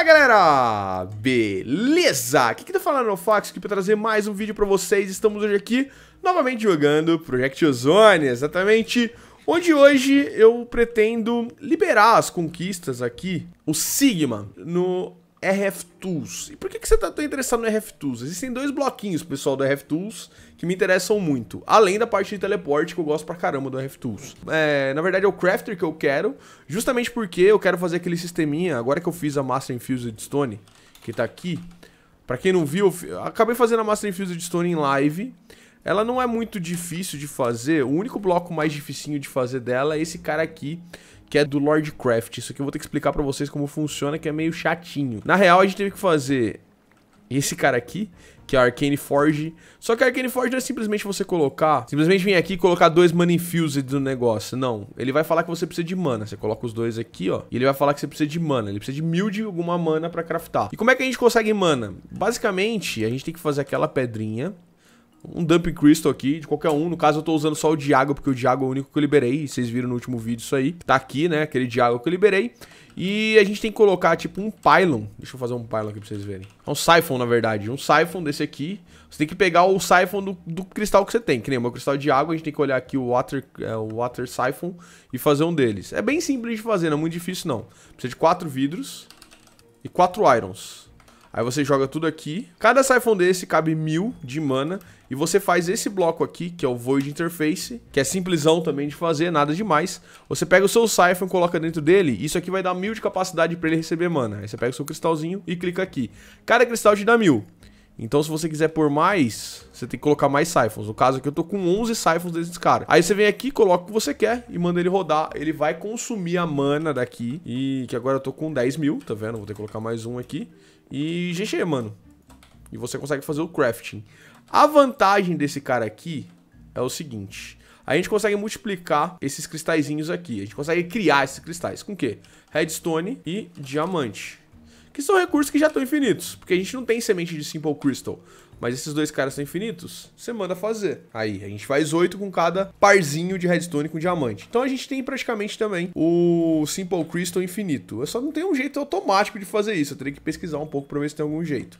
Fala galera, beleza? Aqui que tá falando é o Fox aqui pra trazer mais um vídeo pra vocês Estamos hoje aqui novamente jogando Project Ozone, exatamente Onde hoje eu pretendo liberar as conquistas aqui, o Sigma, no RF Tools. E por que, que você está tão interessado no RF Tools? Existem dois bloquinhos, pessoal, do RF Tools que me interessam muito. Além da parte de teleporte, que eu gosto pra caramba do RF Tools. É, na verdade, é o Crafter que eu quero, justamente porque eu quero fazer aquele sisteminha, agora que eu fiz a Master Infused Stone, que tá aqui. Pra quem não viu, eu acabei fazendo a Master Infused Stone em live. Ela não é muito difícil de fazer, o único bloco mais dificinho de fazer dela é esse cara aqui, que é do Lordcraft. Isso aqui eu vou ter que explicar pra vocês como funciona, que é meio chatinho. Na real, a gente teve que fazer esse cara aqui, que é a Arcane Forge. Só que a Arcane Forge não é simplesmente você colocar, simplesmente vir aqui e colocar dois Mana Infused no negócio. Não, ele vai falar que você precisa de mana. Você coloca os dois aqui, ó, e ele vai falar que você precisa de mana. Ele precisa de mil de alguma mana pra craftar. E como é que a gente consegue mana? Basicamente, a gente tem que fazer aquela pedrinha, um Dumping Crystal aqui, de qualquer um. No caso, eu tô usando só o Diago, porque o Diago é o único que eu liberei. Vocês viram no último vídeo isso aí. Tá aqui, né? Aquele Diago que eu liberei. E a gente tem que colocar, tipo, um Pylon. Deixa eu fazer um Pylon aqui pra vocês verem. É um Siphon, na verdade. Um Siphon desse aqui. Você tem que pegar o Siphon do, do cristal que você tem. Que nem o meu cristal de água, a gente tem que olhar aqui o Water, é, o water Siphon e fazer um deles. É bem simples de fazer, não é muito difícil, não. Precisa de quatro vidros e quatro Irons. Aí você joga tudo aqui. Cada Siphon desse cabe mil de mana. E você faz esse bloco aqui, que é o Void Interface, que é simplesão também de fazer, nada demais. Você pega o seu Siphon, coloca dentro dele, isso aqui vai dar mil de capacidade para ele receber mana. Aí você pega o seu cristalzinho e clica aqui. Cada cristal te dá mil. Então, se você quiser por mais, você tem que colocar mais Siphons. No caso aqui, eu tô com 11 Siphons desses caras. Aí você vem aqui, coloca o que você quer e manda ele rodar. Ele vai consumir a mana daqui. E que agora eu tô com 10 mil, tá vendo? Vou ter que colocar mais um aqui. E GG, mano. E você consegue fazer o crafting. A vantagem desse cara aqui é o seguinte. A gente consegue multiplicar esses cristalzinhos aqui. A gente consegue criar esses cristais. Com o quê? Redstone e diamante. Que são recursos que já estão infinitos. Porque a gente não tem semente de Simple Crystal. Mas esses dois caras são infinitos. Você manda fazer. Aí, a gente faz oito com cada parzinho de redstone com diamante. Então a gente tem praticamente também o Simple Crystal infinito. Eu só não tenho um jeito automático de fazer isso. Eu teria que pesquisar um pouco pra ver se tem algum jeito.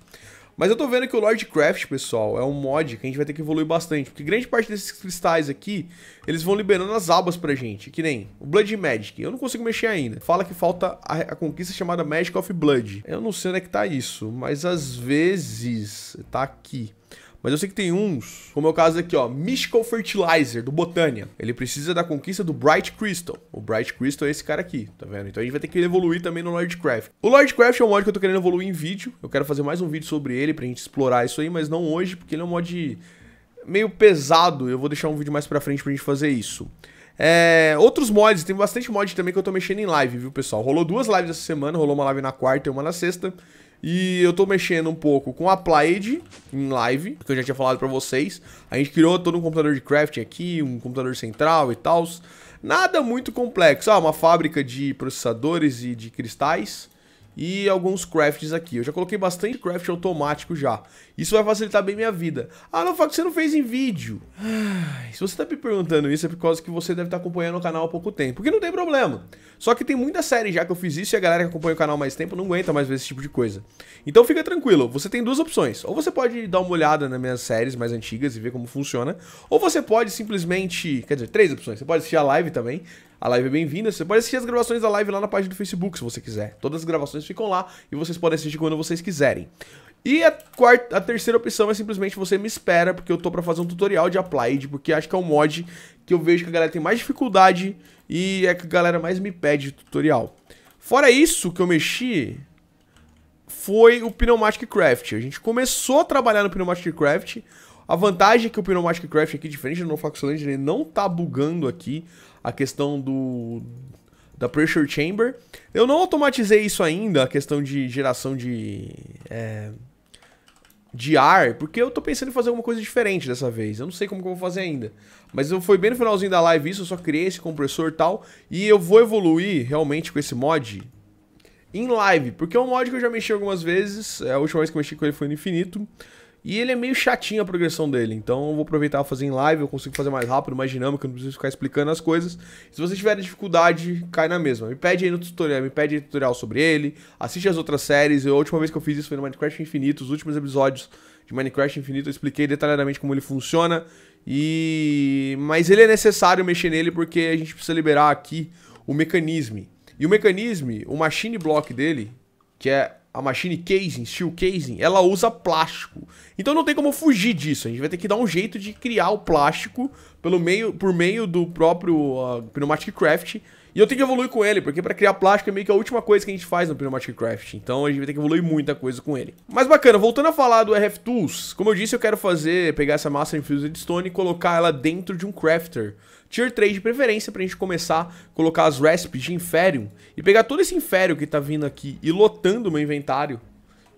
Mas eu tô vendo que o Lordcraft, pessoal, é um mod que a gente vai ter que evoluir bastante. Porque grande parte desses cristais aqui, eles vão liberando as abas pra gente. Que nem o Blood Magic. Eu não consigo mexer ainda. Fala que falta a, a conquista chamada Magic of Blood. Eu não sei onde é que tá isso, mas às vezes tá aqui. Mas eu sei que tem uns, como é o caso aqui, ó, Mystical Fertilizer, do Botania. Ele precisa da conquista do Bright Crystal. O Bright Crystal é esse cara aqui, tá vendo? Então a gente vai ter que evoluir também no Lordcraft. O Lordcraft é um mod que eu tô querendo evoluir em vídeo. Eu quero fazer mais um vídeo sobre ele pra gente explorar isso aí, mas não hoje, porque ele é um mod meio pesado. Eu vou deixar um vídeo mais pra frente pra gente fazer isso. É, outros mods, tem bastante mod também que eu tô mexendo em live, viu, pessoal? Rolou duas lives essa semana, rolou uma live na quarta e uma na sexta. E eu tô mexendo um pouco com a Applied em live, que eu já tinha falado pra vocês. A gente criou todo um computador de crafting aqui, um computador central e tal. Nada muito complexo. Ah, uma fábrica de processadores e de cristais e alguns crafts aqui. Eu já coloquei bastante craft automático já. Isso vai facilitar bem minha vida. Ah, não, que você não fez em vídeo. Ai, se você tá me perguntando isso é por causa que você deve estar tá acompanhando o canal há pouco tempo. Porque não tem problema. Só que tem muita série já que eu fiz isso e a galera que acompanha o canal mais tempo não aguenta mais ver esse tipo de coisa. Então fica tranquilo, você tem duas opções. Ou você pode dar uma olhada nas minhas séries mais antigas e ver como funciona. Ou você pode simplesmente... Quer dizer, três opções. Você pode assistir a live também. A live é bem-vinda. Você pode assistir as gravações da live lá na página do Facebook, se você quiser. Todas as gravações ficam lá e vocês podem assistir quando vocês quiserem. E a, quarta, a terceira opção é simplesmente você me espera, porque eu tô pra fazer um tutorial de Applied, porque acho que é um mod que eu vejo que a galera tem mais dificuldade e é que a galera mais me pede tutorial. Fora isso que eu mexi, foi o Pneumatic Craft. A gente começou a trabalhar no Pneumatic Craft. A vantagem é que o Pneumatic Craft aqui, diferente do NoFoxLand, ele não tá bugando aqui a questão do da Pressure Chamber. Eu não automatizei isso ainda, a questão de geração de... É, de ar, porque eu tô pensando em fazer alguma coisa diferente dessa vez. Eu não sei como que eu vou fazer ainda. Mas eu foi bem no finalzinho da live isso, eu só criei esse compressor e tal. E eu vou evoluir realmente com esse mod em live, porque é um mod que eu já mexi algumas vezes. É, a última vez que eu mexi com ele foi no infinito. E ele é meio chatinho a progressão dele, então eu vou aproveitar e fazer em live, eu consigo fazer mais rápido, mais dinâmico, não preciso ficar explicando as coisas. Se você tiver dificuldade, cai na mesma. Me pede aí no tutorial, me pede aí tutorial sobre ele, assiste as outras séries. a última vez que eu fiz isso foi no Minecraft Infinito, os últimos episódios de Minecraft Infinito eu expliquei detalhadamente como ele funciona. E mas ele é necessário mexer nele porque a gente precisa liberar aqui o mecanismo. E o mecanismo, o machine block dele, que é a machine casing, steel casing, ela usa plástico. Então não tem como fugir disso. A gente vai ter que dar um jeito de criar o plástico pelo meio, por meio do próprio uh, Pneumatic Craft. E eu tenho que evoluir com ele, porque para criar plástico é meio que a última coisa que a gente faz no Pneumatic Craft. Então a gente vai ter que evoluir muita coisa com ele. Mas bacana, voltando a falar do RF Tools, como eu disse, eu quero fazer, pegar essa Master Infused Stone e colocar ela dentro de um Crafter. Tier 3 de preferência pra gente começar a colocar as recipes de Inferium e pegar todo esse Inferium que tá vindo aqui e lotando o meu inventário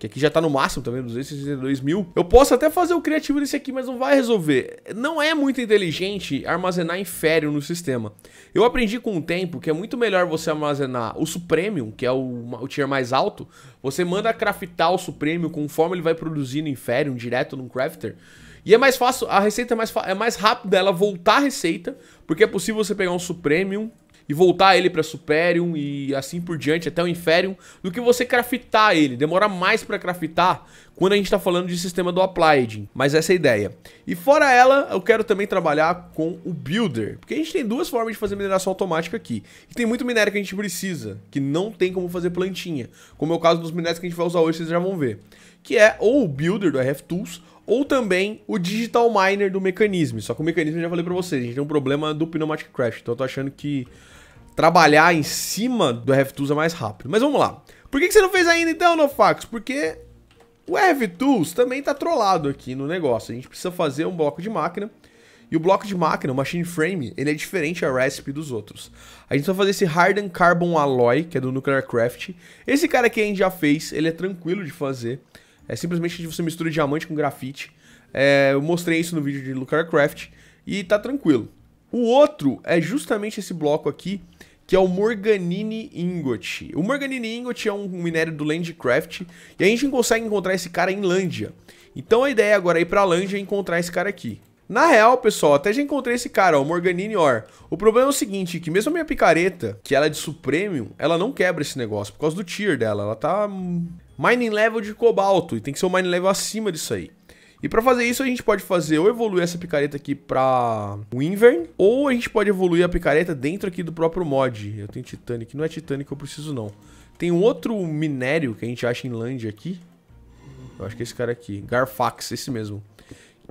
que aqui já tá no máximo, tá vendo? 262 mil. Eu posso até fazer o criativo desse aqui, mas não vai resolver. Não é muito inteligente armazenar Inferium no sistema. Eu aprendi com o tempo que é muito melhor você armazenar o Supremium, que é o, o tier mais alto. Você manda craftar o Supremium conforme ele vai produzindo Inferium direto num crafter. E é mais fácil, a receita é mais, é mais rápida ela voltar a receita, porque é possível você pegar um Supremium e voltar ele para Superium e assim por diante até o Inferium, do que você craftar ele. Demora mais para craftar quando a gente está falando de sistema do Applied, mas essa é a ideia. E fora ela, eu quero também trabalhar com o Builder, porque a gente tem duas formas de fazer mineração automática aqui. E tem muito minério que a gente precisa, que não tem como fazer plantinha, como é o caso dos minérios que a gente vai usar hoje, vocês já vão ver. Que é ou o Builder do RF Tools, ou também o Digital Miner do Mecanismo. Só que o Mecanismo eu já falei pra vocês, a gente tem um problema do Pneumatic Craft, então eu tô achando que trabalhar em cima do RFTools é mais rápido. Mas vamos lá. Por que, você não fez ainda então, Nofax? Porque o RFTools também está trollado aqui no negócio. A gente precisa fazer um bloco de máquina. E o bloco de máquina, o Machine Frame, ele é diferente a recipe dos outros. A gente vai fazer esse Hardened Carbon Alloy, que é do Nuclear Craft. Esse cara aqui a gente já fez, ele é tranquilo de fazer. É simplesmente você mistura diamante com grafite. É, eu mostrei isso no vídeo de Nuclear Craft e tá tranquilo. O outro é justamente esse bloco aqui, que é o Morganini Ingot. O Morganini Ingot é um minério do Landcraft e a gente consegue encontrar esse cara em Lândia. Então a ideia agora é ir pra Lândia e encontrar esse cara aqui. Na real, pessoal, até já encontrei esse cara, o Morganini Or. O problema é o seguinte, que mesmo a minha picareta, que ela é de Supremium, ela não quebra esse negócio por causa do tier dela. Ela tá mining level de cobalto e tem que ser um mining level acima disso aí. E para fazer isso a gente pode fazer ou evoluir essa picareta aqui para o ou a gente pode evoluir a picareta dentro aqui do próprio mod. Eu tenho Titanic, não é Titanic que eu preciso não. Tem um outro minério que a gente acha em Land aqui. Eu acho que é esse cara aqui, Garfax, esse mesmo.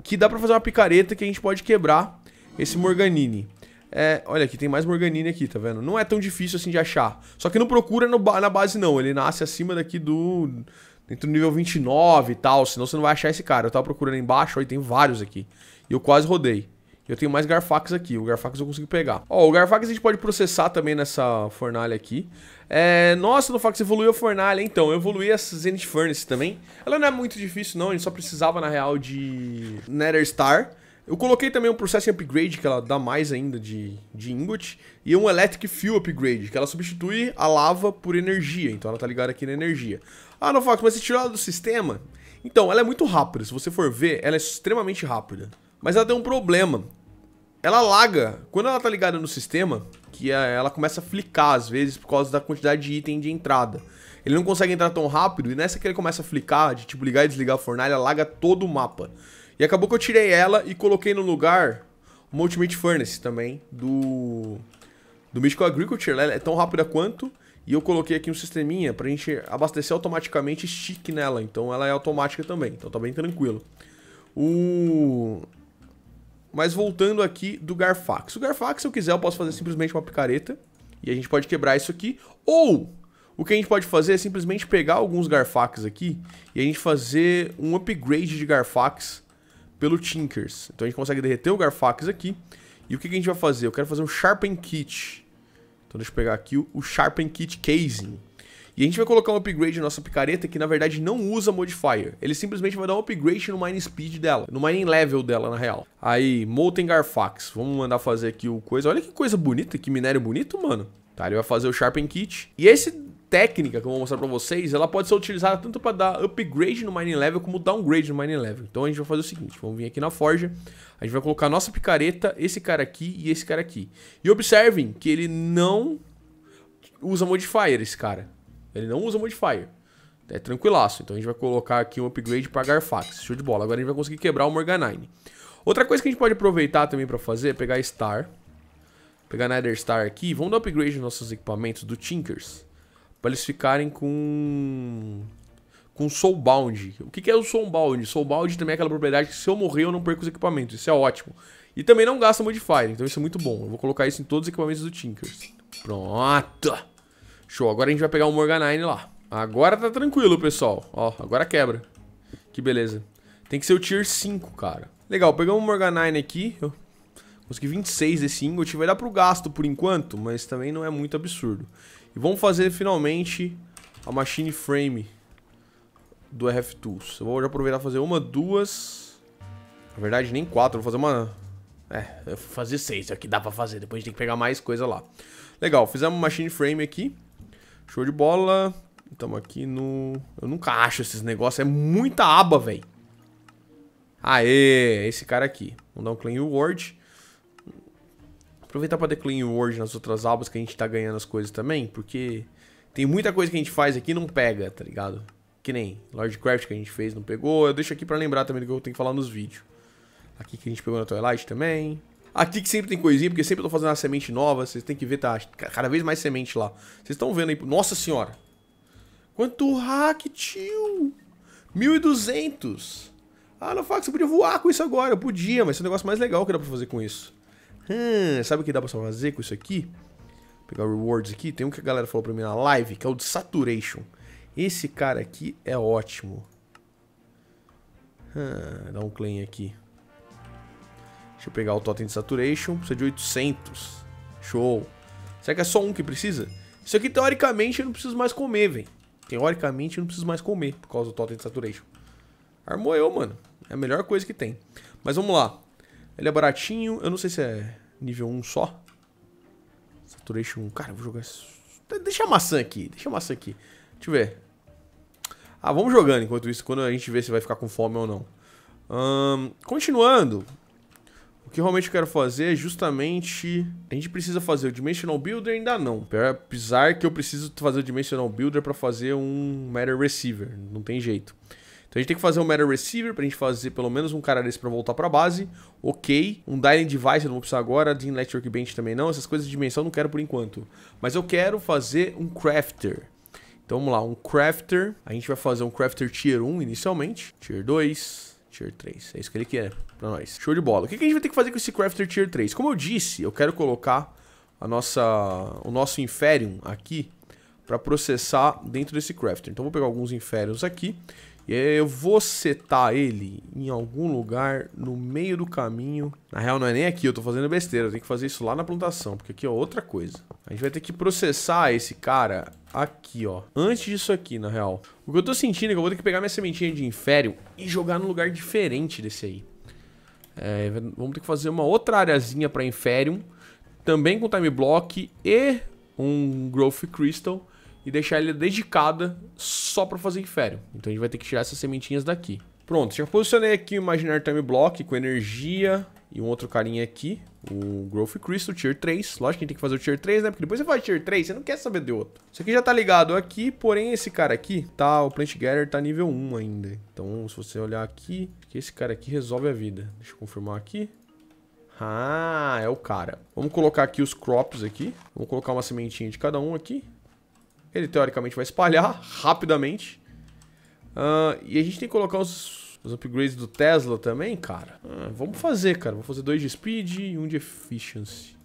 Que dá pra fazer uma picareta que a gente pode quebrar esse Morganini. É, olha aqui, tem mais Morganini aqui, tá vendo? Não é tão difícil assim de achar. Só que não procura no, na base não, ele nasce acima daqui do dentro do nível 29 e tal, senão você não vai achar esse cara. Eu tava procurando embaixo, aí tem vários aqui. E eu quase rodei. Eu tenho mais Garfax aqui, o Garfax eu consigo pegar. Ó, o Garfax a gente pode processar também nessa fornalha aqui. É, nossa, no Fax evoluiu a fornalha, então, eu evoluí essa Zenith Furnace também. Ela não é muito difícil não, a gente só precisava na real de Nether Star. Eu coloquei também um Processing Upgrade, que ela dá mais ainda de, de ingot, e um Electric Fuel Upgrade, que ela substitui a lava por energia, então ela tá ligada aqui na energia. Ah, não, Fox, mas você tirou ela do sistema? Então, ela é muito rápida. Se você for ver, ela é extremamente rápida. Mas ela tem um problema. Ela laga. Quando ela tá ligada no sistema, que é, ela começa a flicar às vezes por causa da quantidade de item de entrada. Ele não consegue entrar tão rápido e nessa que ele começa a flicar, de tipo ligar e desligar a fornalha, laga todo o mapa. E acabou que eu tirei ela e coloquei no lugar uma Ultimate Furnace também do do Mystical Agriculture. Ela é tão rápida quanto e eu coloquei aqui um sisteminha pra gente abastecer automaticamente stick nela. Então ela é automática também. Então tá bem tranquilo. O... Mas voltando aqui do Garfax. O Garfax, se eu quiser, eu posso fazer simplesmente uma picareta. E a gente pode quebrar isso aqui. Ou, o que a gente pode fazer é simplesmente pegar alguns Garfax aqui e a gente fazer um upgrade de Garfax pelo Tinkers. Então a gente consegue derreter o Garfax aqui. E o que a gente vai fazer? Eu quero fazer um Sharpen Kit. Então deixa eu pegar aqui o, Sharpen Kit Casing. E a gente vai colocar um upgrade na nossa picareta que na verdade não usa modifier. Ele simplesmente vai dar um upgrade no mining speed dela, no mining level dela na real. Aí, Molten Garfax. Vamos mandar fazer aqui o coisa. Olha que coisa bonita, que minério bonito, mano. Tá, ele vai fazer o Sharpen Kit. E esse técnica que eu vou mostrar pra vocês, ela pode ser utilizada tanto para dar upgrade no mining level como downgrade no mining level. Então a gente vai fazer o seguinte, vamos vir aqui na forja, a gente vai colocar nossa picareta, esse cara aqui e esse cara aqui. E observem que ele não usa modifier, esse cara. Ele não usa modifier. É tranquilaço. Então a gente vai colocar aqui um upgrade para Garfax. Show de bola. Agora a gente vai conseguir quebrar o Morganine. Outra coisa que a gente pode aproveitar também para fazer é pegar Star. Pegar Nether Star aqui. Vamos dar upgrade nos nossos equipamentos do Tinkers. Para eles ficarem com... Com Soulbound. O que, que é o Soulbound? Soulbound também é aquela propriedade que se eu morrer eu não perco os equipamentos. Isso é ótimo. E também não gasta modifier. Então isso é muito bom. Eu vou colocar isso em todos os equipamentos do Tinkers. Pronto. Show. Agora a gente vai pegar o Morganine lá. Agora tá tranquilo, pessoal. Ó, agora quebra. Que beleza. Tem que ser o Tier 5, cara. Legal, pegamos o Morganine aqui. Eu consegui 26 desse ingot. Vai dar pro gasto por enquanto, mas também não é muito absurdo. E vamos fazer finalmente a Machine Frame do RF Tools. Eu vou aproveitar fazer uma, duas... Na verdade, nem quatro. Vou fazer uma... É, eu vou fazer seis. É o que dá pra fazer. Depois a gente tem que pegar mais coisa lá. Legal, fizemos Machine Frame aqui. Show de bola. Estamos aqui no... Eu nunca acho esses negócios. É muita aba, velho. Aê, esse cara aqui. Vamos dar um clean word. Aproveitar para clean word nas outras abas que a gente tá ganhando as coisas também. Porque tem muita coisa que a gente faz aqui e não pega, tá ligado? Que nem Lordcraft que a gente fez, não pegou. Eu deixo aqui para lembrar também do que eu tenho que falar nos vídeos. Aqui que a gente pegou na Twilight também. Aqui que sempre tem coisinha, porque sempre eu tô fazendo uma semente nova. Vocês tem que ver, tá? Cada vez mais semente lá. Vocês estão vendo aí. Nossa senhora! Quanto hack, tio! 1200! Ah, não, Fax, você podia voar com isso agora. Eu podia, mas esse é um negócio mais legal que dá pra fazer com isso. Hum, sabe o que dá pra fazer com isso aqui? Vou pegar rewards aqui. Tem um que a galera falou pra mim na live, que é o de Saturation. Esse cara aqui é ótimo. Hum, dá um claim aqui. Deixa eu pegar o totem de Saturation. Precisa de 800. Show. Será que é só um que precisa? Isso aqui, teoricamente, eu não preciso mais comer, velho. Teoricamente, eu não preciso mais comer por causa do Totem de Saturation. Armou eu, mano. É a melhor coisa que tem. Mas vamos lá. Ele é baratinho. Eu não sei se é nível 1 só. Saturation 1. Cara, eu vou jogar... Deixa a maçã aqui. Deixa a maçã aqui. Deixa eu ver. Ah, vamos jogando enquanto isso. Quando a gente vê se vai ficar com fome ou não. Continuando que realmente eu quero fazer é justamente... A gente precisa fazer o Dimensional Builder, ainda não. Apesar que eu preciso fazer o Dimensional Builder para fazer um Matter Receiver. Não tem jeito. Então a gente tem que fazer um Matter Receiver pra gente fazer pelo menos um cara desse pra voltar pra base. Ok. Um Dialing Device eu não vou precisar agora. Dean Electric Bench também não. Essas coisas de dimensão eu não quero por enquanto. Mas eu quero fazer um Crafter. Então vamos lá, um Crafter. A gente vai fazer um Crafter Tier 1 inicialmente. Tier 2... Tier 3. É isso que ele quer pra nós. Show de bola. O que, a gente vai ter que fazer com esse Crafter Tier 3? Como eu disse, eu quero colocar a nossa, o nosso Inferium aqui para processar dentro desse Crafter. Então vou pegar alguns Inferiums aqui eu vou setar ele em algum lugar no meio do caminho. Na real não é nem aqui, eu tô fazendo besteira. Eu tenho que fazer isso lá na plantação, porque aqui é outra coisa. A gente vai ter que processar esse cara aqui, ó. Antes disso aqui, na real. O que eu tô sentindo é que eu vou ter que pegar minha sementinha de infério e jogar num lugar diferente desse aí. É, vamos ter que fazer uma outra areazinha pra Inferium. Também com Time Block e um Growth Crystal e deixar ele dedicada só para fazer infério. Então a gente vai ter que tirar essas sementinhas daqui. Pronto, já posicionei aqui o Imaginar Time Block com energia e um outro carinha aqui, o Growth Crystal Tier 3. Lógico que a gente tem que fazer o Tier 3, né? Porque depois você faz Tier 3, você não quer saber de outro. Isso aqui já tá ligado aqui, porém esse cara aqui, tá, o Plant Gather tá nível 1 ainda. Então se você olhar aqui, esse cara aqui resolve a vida. Deixa eu confirmar aqui. Ah, é o cara. Vamos colocar aqui os crops aqui. Vamos colocar uma sementinha de cada um aqui. Ele teoricamente vai espalhar rapidamente. Uh, e a gente tem que colocar os, os upgrades do Tesla também, cara. Uh, vamos fazer, cara. Vou fazer dois de speed e um de efficiency.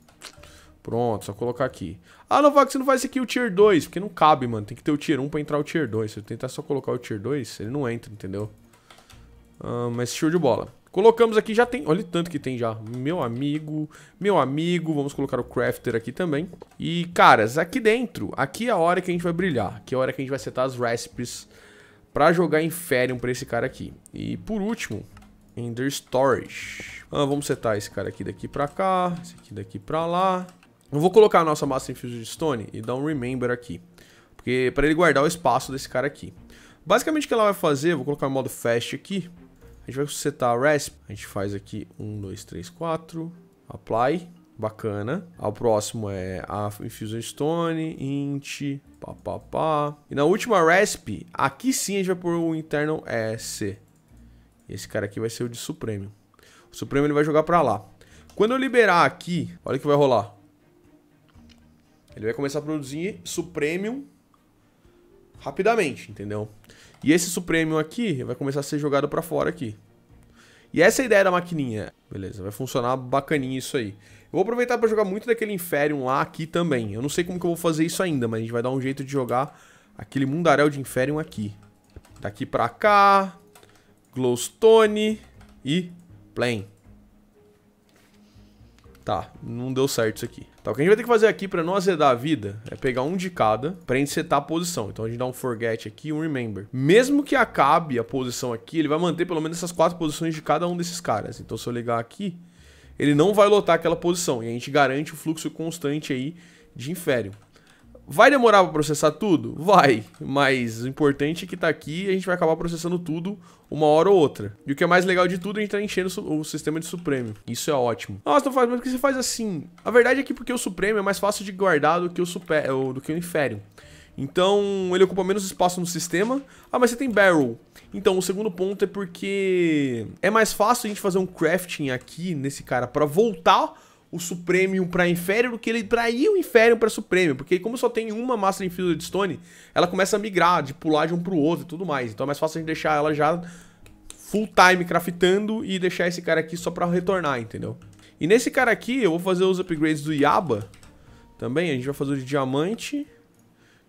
Pronto, só colocar aqui. Ah, não, você não faz aqui o Tier 2, porque não cabe, mano. Tem que ter o Tier 1 pra entrar o Tier 2. Se eu tentar só colocar o Tier 2, ele não entra, entendeu? Uh, mas show de bola. Colocamos aqui, já tem... Olha o tanto que tem já. Meu amigo, meu amigo. Vamos colocar o Crafter aqui também. E, caras, aqui dentro, aqui é a hora que a gente vai brilhar. Aqui é a hora que a gente vai setar as recipes pra jogar Inferium pra esse cara aqui. E, por último, Ender Storage. Ah, vamos setar esse cara aqui daqui pra cá, esse aqui daqui pra lá. Eu vou colocar a nossa Master Infused Stone e dar um Remember aqui. Porque para ele guardar o espaço desse cara aqui. Basicamente o que ela vai fazer, vou colocar o modo fast aqui. A gente vai setar a resp. A gente faz aqui 1, 2, 3, 4. Apply. Bacana. O próximo é a Infusion Stone, int, pá, pá, pá. E na última resp, aqui sim a gente vai pôr o internal S. Esse cara aqui vai ser o de Supremo. O Supremo ele vai jogar pra lá. Quando eu liberar aqui, olha o que vai rolar. Ele vai começar a produzir Supremium rapidamente, entendeu? E esse Supremium aqui vai começar a ser jogado pra fora aqui. E essa é a ideia da maquininha. Beleza, vai funcionar bacaninha isso aí. Eu vou aproveitar para jogar muito daquele Inferium lá aqui também. Eu não sei como que eu vou fazer isso ainda, mas a gente vai dar um jeito de jogar aquele mundaréu de Inferium aqui. Daqui pra cá, Glowstone e Plane. Tá, não deu certo isso aqui. Tá, o que a gente vai ter que fazer aqui pra não azedar a vida é pegar um de cada pra gente setar a posição. Então a gente dá um forget aqui e um remember. Mesmo que acabe a posição aqui, ele vai manter pelo menos essas quatro posições de cada um desses caras. Então se eu ligar aqui, ele não vai lotar aquela posição. E a gente garante o fluxo constante aí de infério. Vai demorar para processar tudo? Vai, mas o importante é que tá aqui e a gente vai acabar processando tudo uma hora ou outra. E o que é mais legal de tudo, a gente tá enchendo o sistema de Supremo. Isso é ótimo. Nossa, tu faz, mas por que você faz assim? A verdade é que porque o Supremo é mais fácil de guardar do que o, super, do que o Inferium. Então, ele ocupa menos espaço no sistema. Ah, mas você tem Barrel. Então, o segundo ponto é porque é mais fácil a gente fazer um crafting aqui nesse cara para voltar o Supremium para Inferior do que ele para ir o Inferior para Supremium, porque como só tem uma Master Infused Stone, ela começa a migrar, de pular de um pro outro e tudo mais. Então é mais fácil a gente deixar ela já full time craftando e deixar esse cara aqui só para retornar, entendeu? E nesse cara aqui eu vou fazer os upgrades do Yaba também, a gente vai fazer o de diamante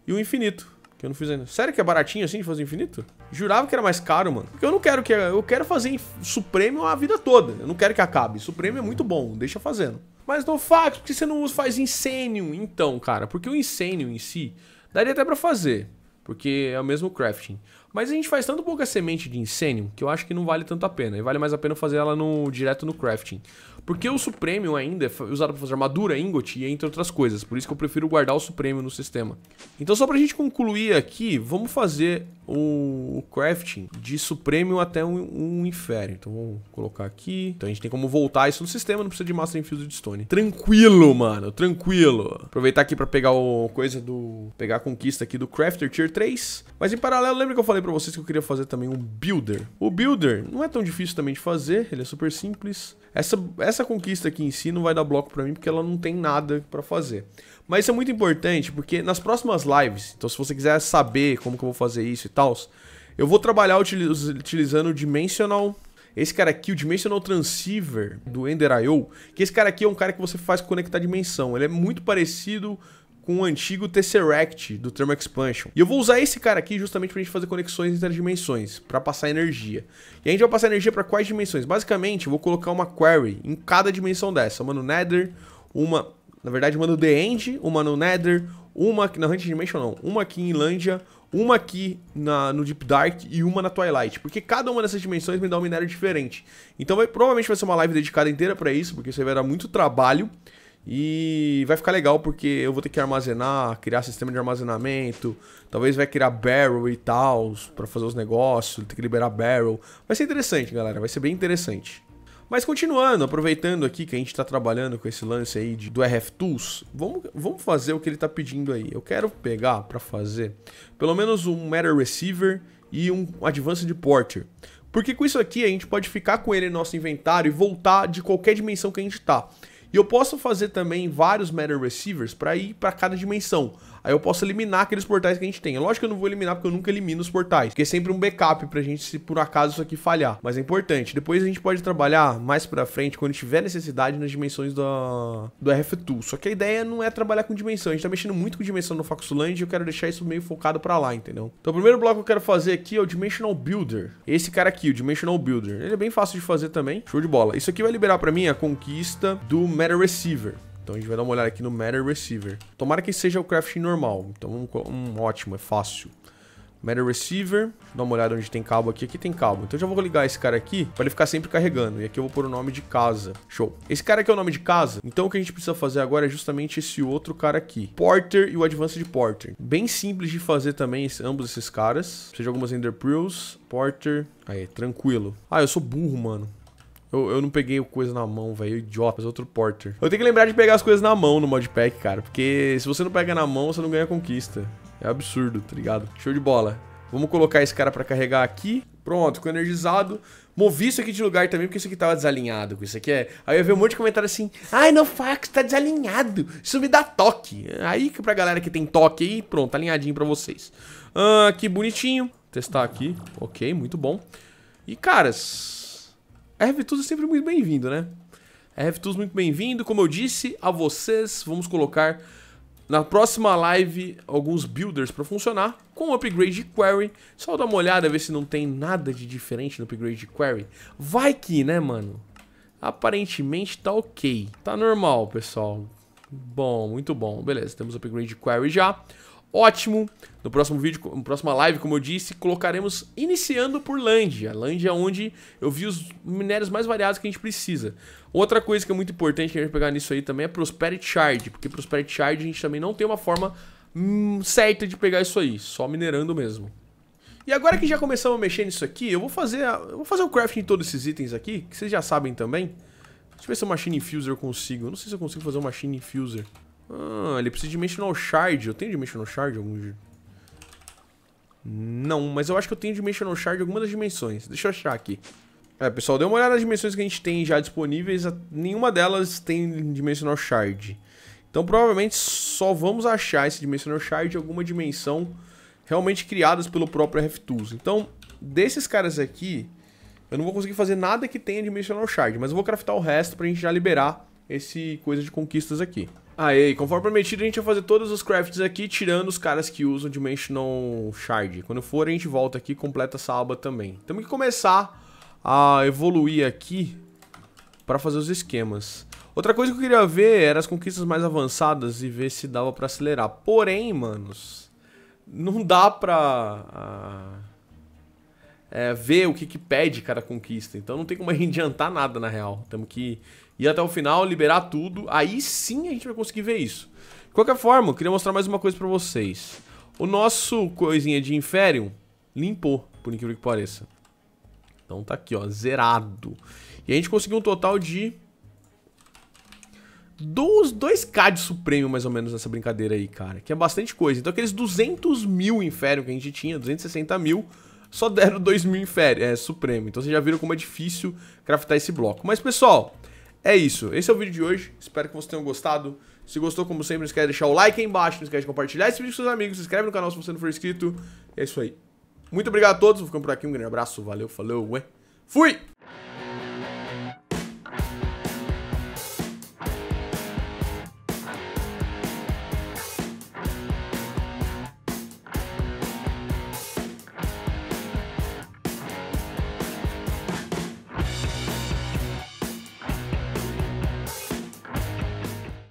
e o infinito. Que eu não fiz ainda. Sério que é baratinho assim de fazer infinito? Jurava que era mais caro, mano. Porque eu não quero que... Eu quero fazer Supremo a vida toda. Eu não quero que acabe. Supremo é muito bom, deixa fazendo. Mas no fato, por que você não faz Insênio? Então, cara, porque o Insênio em si, daria até pra fazer. Porque é o mesmo crafting. Mas a gente faz tanto pouca semente de Insênio que eu acho que não vale tanto a pena. E vale mais a pena fazer ela no direto no crafting. Porque o Supremium ainda é usado para fazer armadura, ingot e entre outras coisas. Por isso que eu prefiro guardar o Supremium no sistema. Então só pra gente concluir aqui, vamos fazer o, crafting de Supremium até um, um Inferior. Então vamos colocar aqui. Então a gente tem como voltar isso no sistema, não precisa de Master Infused Stone. Tranquilo, mano, tranquilo. Aproveitar aqui pra pegar o coisa do... Pegar a conquista aqui do Crafter Tier 3. Mas em paralelo, lembra que eu falei pra vocês que eu queria fazer também um Builder? O Builder não é tão difícil também de fazer, ele é super simples. Essa, essa conquista aqui em si não vai dar bloco pra mim porque ela não tem nada pra fazer. Mas isso é muito importante porque nas próximas lives, então se você quiser saber como que eu vou fazer isso e tal, eu vou trabalhar utilizando o Dimensional esse cara aqui, o Dimensional Transceiver do Ender.io, que esse cara aqui é um cara que você faz conectar dimensão. Ele é muito parecido com o antigo Tesseract do Thermal Expansion. E eu vou usar esse cara aqui justamente pra gente fazer conexões entre as dimensões, pra passar energia. E a gente vai passar energia pra quais dimensões? Basicamente, eu vou colocar uma query em cada dimensão dessa. Uma no Nether, uma... Na verdade, uma no The End, uma no Nether, uma na Hunt Dimension não, uma aqui em Landia, uma aqui na, no Deep Dark e uma na Twilight, porque cada uma dessas dimensões me dá um minério diferente. Então vai, provavelmente vai ser uma live dedicada inteira para isso, porque isso aí vai dar muito trabalho. E vai ficar legal porque eu vou ter que armazenar, criar sistema de armazenamento, talvez vai criar barrel e tal para fazer os negócios, ter que liberar barrel. Vai ser interessante, galera, vai ser bem interessante. Mas continuando, aproveitando aqui que a gente está trabalhando com esse lance aí de, do RF Tools, vamos, vamos fazer o que ele está pedindo aí. Eu quero pegar para fazer pelo menos um Matter Receiver e um Advanced Porter. Porque com isso aqui a gente pode ficar com ele no nosso inventário e voltar de qualquer dimensão que a gente está. E eu posso fazer também vários Matter Receivers para ir para cada dimensão. Aí eu posso eliminar aqueles portais que a gente tem. É lógico que eu não vou eliminar porque eu nunca elimino os portais. Porque é sempre um backup pra gente se por acaso isso aqui falhar. Mas é importante. Depois a gente pode trabalhar mais pra frente quando tiver necessidade nas dimensões do, do RF2. Só que a ideia não é trabalhar com dimensão. A gente tá mexendo muito com dimensão no Foxland e eu quero deixar isso meio focado pra lá, entendeu? Então o primeiro bloco que eu quero fazer aqui é o Dimensional Builder. Esse cara aqui, o Dimensional Builder. Ele é bem fácil de fazer também. Show de bola. Isso aqui vai liberar pra mim a conquista do Matter Receiver. Então a gente vai dar uma olhada aqui no Matter Receiver. Tomara que seja o crafting normal. Então um, um ótimo, é fácil. Matter Receiver. Dá uma olhada onde tem cabo aqui. Aqui tem cabo. Então eu já vou ligar esse cara aqui para ele ficar sempre carregando. E aqui eu vou pôr o nome de casa. Show. Esse cara aqui é o nome de casa. Então o que a gente precisa fazer agora é justamente esse outro cara aqui. Porter e o Advanced Porter. Bem simples de fazer também ambos esses caras. Precisa de algumas Ender Pearls. Porter. Aí, tranquilo. Ah, eu sou burro, mano. Eu, eu não peguei coisa na mão, velho. Idiota, outro porter. Eu tenho que lembrar de pegar as coisas na mão no modpack, cara. Porque se você não pega na mão, você não ganha conquista. É absurdo, tá ligado? Show de bola. Vamos colocar esse cara pra carregar aqui. Pronto, ficou energizado. Movi isso aqui de lugar também, porque isso aqui tava desalinhado. Isso aqui é... Aí eu vi um monte de comentário assim. Ai, não fax, tá desalinhado. Isso me dá toque. Aí, pra galera que tem toque aí, pronto, alinhadinho pra vocês. Ah, aqui, bonitinho. Testar aqui. Ok, muito bom. E, caras... RVTools é sempre muito bem-vindo, né? RVTools muito bem-vindo. Como eu disse a vocês, vamos colocar na próxima live alguns builders para funcionar com upgrade de query. Só dar uma olhada, ver se não tem nada de diferente no upgrade de query. Vai que, né, mano? Aparentemente tá ok. Tá normal, pessoal. Bom, muito bom. Beleza, temos upgrade de query já. Ótimo. No próximo vídeo, na próxima live, como eu disse, colocaremos iniciando por land. A land é onde eu vi os minérios mais variados que a gente precisa. Outra coisa que é muito importante que a gente pegar nisso aí também é Prosperity Shard, porque Prosperity Shard a gente também não tem uma forma hum, certa de pegar isso aí, só minerando mesmo. E agora que já começamos a mexer nisso aqui, eu vou fazer, eu vou fazer o crafting de todos esses itens aqui, que vocês já sabem também. Deixa eu ver se o Machine Infuser eu consigo. Eu não sei se eu consigo fazer um Machine Infuser. Ah, ele precisa de Dimensional Shard. Eu tenho Dimensional Shard algum... Não, mas eu acho que eu tenho Dimensional Shard em alguma das dimensões. Deixa eu achar aqui. É, pessoal, dê uma olhada nas dimensões que a gente tem já disponíveis. Nenhuma delas tem Dimensional Shard. Então, provavelmente, só vamos achar esse Dimensional Shard em alguma dimensão realmente criadas pelo próprio RFTools. Então, desses caras aqui, eu não vou conseguir fazer nada que tenha Dimensional Shard, mas eu vou craftar o resto pra gente já liberar esse coisa de conquistas aqui. Aí, conforme prometido, a gente vai fazer todos os crafts aqui, tirando os caras que usam Dimensional Shard. Quando for, a gente volta aqui e completa essa aba também. Temos que começar a evoluir aqui para fazer os esquemas. Outra coisa que eu queria ver era as conquistas mais avançadas e ver se dava para acelerar. Porém, manos, não dá pra... Uh, é, ver o que, que pede cada conquista. Então não tem como a gente adiantar nada, na real. Temos que ir até o final, liberar tudo, aí sim a gente vai conseguir ver isso. De qualquer forma, eu queria mostrar mais uma coisa pra vocês. O nosso coisinha de Inferium limpou, por incrível que pareça. Então tá aqui, ó, zerado. E a gente conseguiu um total de... Dos 2k de Supremo, mais ou menos, nessa brincadeira aí, cara. Que é bastante coisa. Então aqueles 200 mil Inferium que a gente tinha, 260 mil, só deram 2 mil Inferium, é, Supremo. Então vocês já viram como é difícil craftar esse bloco. Mas, pessoal... É isso, esse é o vídeo de hoje, espero que vocês tenham gostado. Se gostou, como sempre, não esquece de deixar o like aí embaixo, não esquece de compartilhar esse vídeo com seus amigos, se inscreve no canal se você não for inscrito. É isso aí. Muito obrigado a todos, vou ficando por aqui, um grande abraço, valeu, falou, ué. Fui!